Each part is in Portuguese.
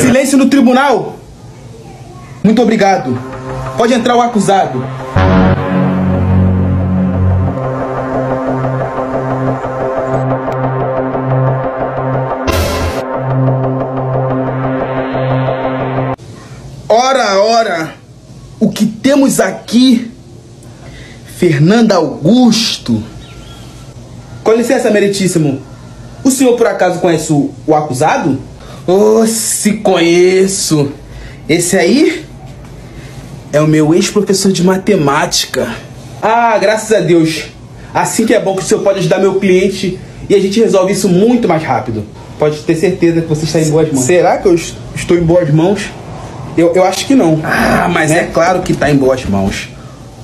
Silêncio no tribunal. Muito obrigado. Pode entrar o acusado. Ora, ora, o que temos aqui? Fernanda Augusto. Com licença, meritíssimo. O senhor por acaso conhece o, o acusado? Oh, se conheço. Esse aí é o meu ex-professor de matemática. Ah, graças a Deus. Assim que é bom que o senhor pode ajudar meu cliente e a gente resolve isso muito mais rápido. Pode ter certeza que você está em boas mãos. Será que eu estou em boas mãos? Eu, eu acho que não. Ah, mas é, é claro que está em boas mãos.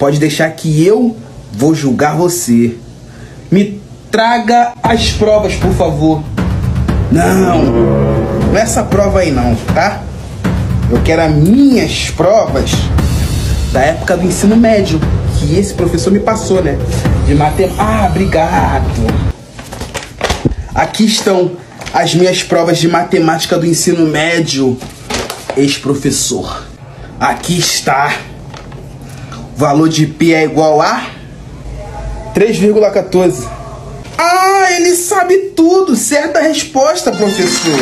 Pode deixar que eu vou julgar você. Me traga as provas, por favor. Não, não é essa prova aí não, tá? Eu quero as minhas provas da época do ensino médio, que esse professor me passou, né? De matemática. Ah, obrigado. Aqui estão as minhas provas de matemática do ensino médio, ex-professor. Aqui está. O valor de π é igual a 3,14. Ah, ele sabe tudo. Certa resposta, professor.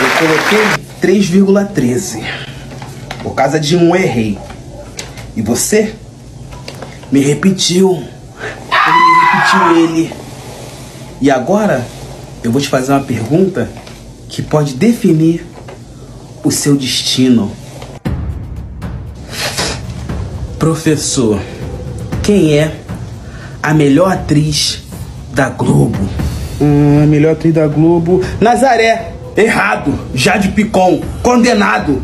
Eu coloquei 3,13. Por causa de um errei. E você me repetiu. Ele me repetiu ele. E agora eu vou te fazer uma pergunta que pode definir o seu destino. Professor, quem é a melhor atriz da Globo? Hum, melhor atriz da Globo. Nazaré. Errado. Jade Picon. Condenado.